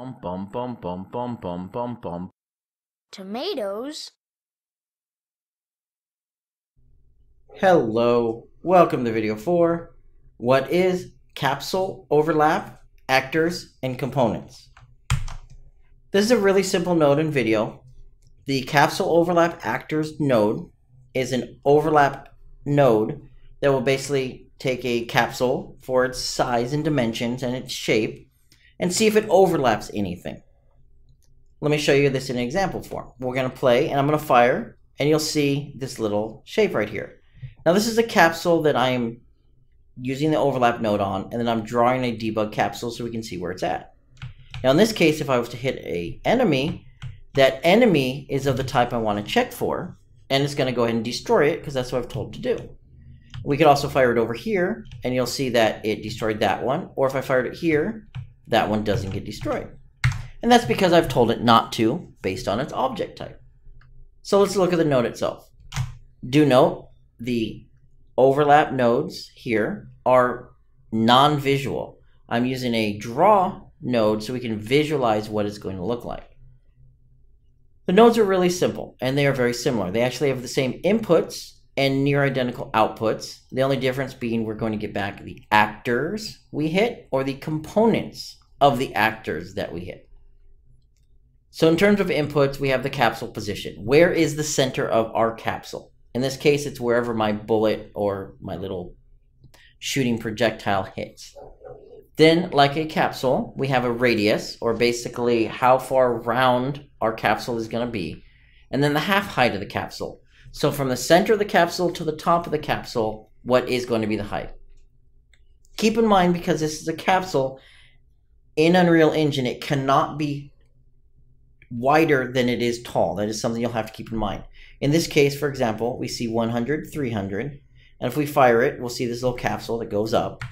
Bum bum bum bum bum bum bum bum. Tomatoes? Hello, welcome to video 4. What is capsule overlap, actors, and components? This is a really simple node in video. The capsule overlap actors node is an overlap node that will basically take a capsule for its size and dimensions and its shape and see if it overlaps anything. Let me show you this in an example form. We're going to play and I'm going to fire and you'll see this little shape right here. Now this is a capsule that I'm using the overlap node on and then I'm drawing a debug capsule so we can see where it's at. Now in this case, if I was to hit a enemy, that enemy is of the type I want to check for and it's going to go ahead and destroy it because that's what I've told to do. We could also fire it over here and you'll see that it destroyed that one. Or if I fired it here, that one doesn't get destroyed. And that's because I've told it not to based on its object type. So let's look at the node itself. Do note the overlap nodes here are non-visual. I'm using a draw node so we can visualize what it's going to look like. The nodes are really simple and they are very similar. They actually have the same inputs and near identical outputs. The only difference being we're going to get back the actors we hit or the components of the actors that we hit. So in terms of inputs, we have the capsule position. Where is the center of our capsule? In this case, it's wherever my bullet or my little shooting projectile hits. Then, like a capsule, we have a radius, or basically how far round our capsule is going to be, and then the half height of the capsule. So from the center of the capsule to the top of the capsule, what is going to be the height? Keep in mind, because this is a capsule, in Unreal Engine, it cannot be wider than it is tall. That is something you'll have to keep in mind. In this case, for example, we see 100, 300, and if we fire it, we'll see this little capsule that goes up.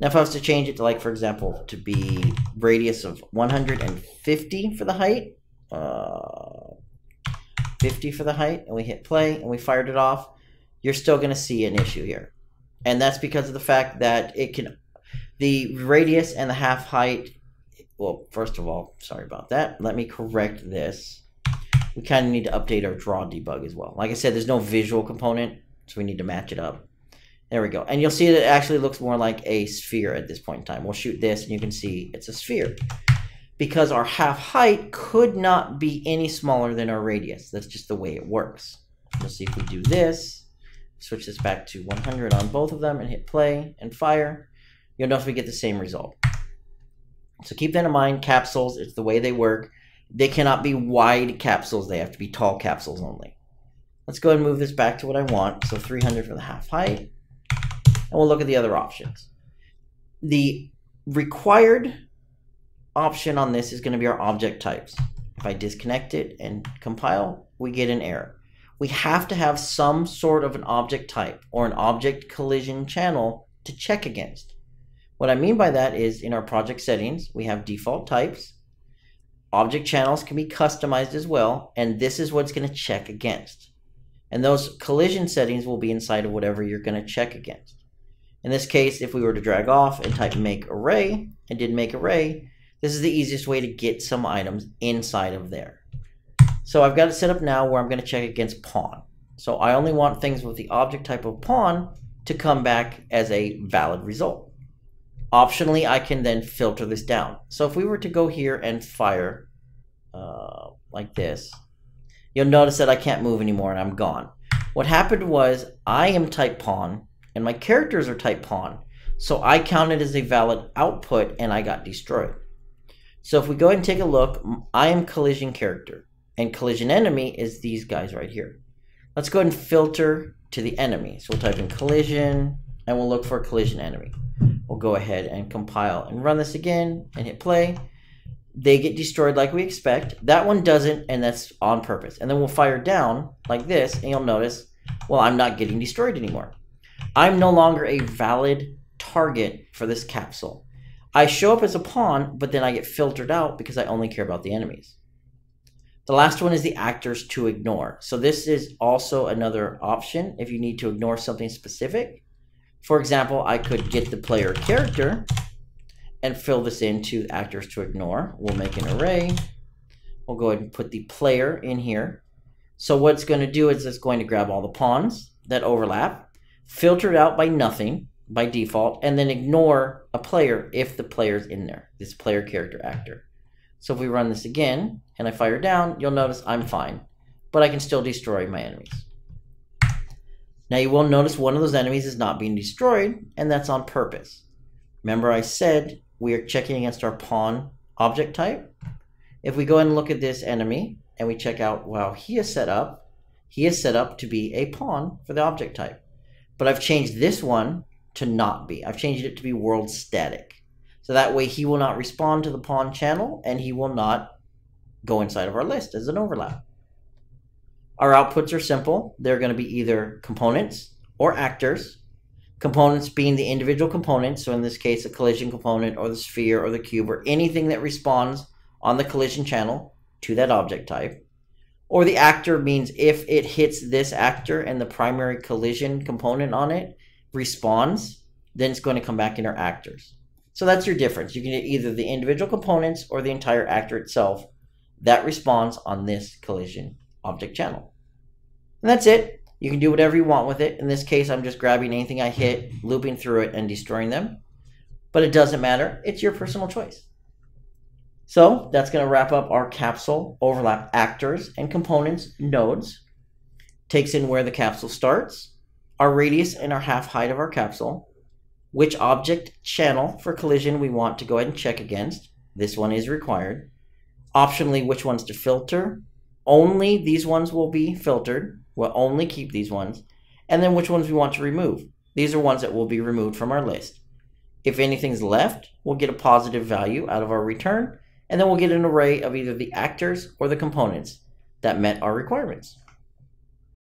Now, if I was to change it to, like, for example, to be radius of 150 for the height, uh, 50 for the height, and we hit play, and we fired it off, you're still going to see an issue here. And that's because of the fact that it can, the radius and the half height well, first of all, sorry about that. Let me correct this. We kind of need to update our draw debug as well. Like I said, there's no visual component, so we need to match it up. There we go. And you'll see that it actually looks more like a sphere at this point in time. We'll shoot this, and you can see it's a sphere. Because our half height could not be any smaller than our radius. That's just the way it works. We'll see if we do this. Switch this back to 100 on both of them and hit play and fire. You'll notice we get the same result. So keep that in mind. Capsules, it's the way they work. They cannot be wide capsules. They have to be tall capsules only. Let's go and move this back to what I want. So 300 for the half height. And we'll look at the other options. The required option on this is going to be our object types. If I disconnect it and compile, we get an error. We have to have some sort of an object type or an object collision channel to check against. What I mean by that is in our project settings, we have default types. Object channels can be customized as well, and this is what's going to check against. And those collision settings will be inside of whatever you're going to check against. In this case, if we were to drag off and type make array and did make array, this is the easiest way to get some items inside of there. So I've got it set up now where I'm going to check against pawn. So I only want things with the object type of pawn to come back as a valid result. Optionally, I can then filter this down. So if we were to go here and fire uh, like this, you'll notice that I can't move anymore and I'm gone. What happened was I am type pawn and my characters are type pawn. So I counted as a valid output and I got destroyed. So if we go and take a look, I am collision character and collision enemy is these guys right here. Let's go ahead and filter to the enemy. So we'll type in collision and we'll look for collision enemy. We'll go ahead and compile and run this again and hit play. They get destroyed like we expect. That one doesn't, and that's on purpose. And then we'll fire down like this, and you'll notice, well, I'm not getting destroyed anymore. I'm no longer a valid target for this capsule. I show up as a pawn, but then I get filtered out because I only care about the enemies. The last one is the actors to ignore. So this is also another option if you need to ignore something specific. For example, I could get the player character and fill this into actors to ignore. We'll make an array. We'll go ahead and put the player in here. So what it's going to do is it's going to grab all the pawns that overlap, filter it out by nothing by default, and then ignore a player if the player's in there, this player character actor. So if we run this again and I fire down, you'll notice I'm fine, but I can still destroy my enemies. Now you will notice one of those enemies is not being destroyed, and that's on purpose. Remember I said we are checking against our pawn object type. If we go and look at this enemy and we check out wow he is set up, he is set up to be a pawn for the object type. But I've changed this one to not be. I've changed it to be world static. So that way he will not respond to the pawn channel and he will not go inside of our list as an overlap. Our outputs are simple. They're going to be either components or actors. Components being the individual components, so in this case, a collision component or the sphere or the cube or anything that responds on the collision channel to that object type. Or the actor means if it hits this actor and the primary collision component on it responds, then it's going to come back in our actors. So that's your difference. You can get either the individual components or the entire actor itself that responds on this collision object channel. And that's it. You can do whatever you want with it. In this case, I'm just grabbing anything I hit, looping through it, and destroying them. But it doesn't matter. It's your personal choice. So that's going to wrap up our capsule overlap actors and components nodes. Takes in where the capsule starts, our radius and our half height of our capsule, which object channel for collision we want to go ahead and check against. This one is required. Optionally, which ones to filter, only these ones will be filtered. We'll only keep these ones. And then which ones we want to remove. These are ones that will be removed from our list. If anything's left, we'll get a positive value out of our return, and then we'll get an array of either the actors or the components that met our requirements.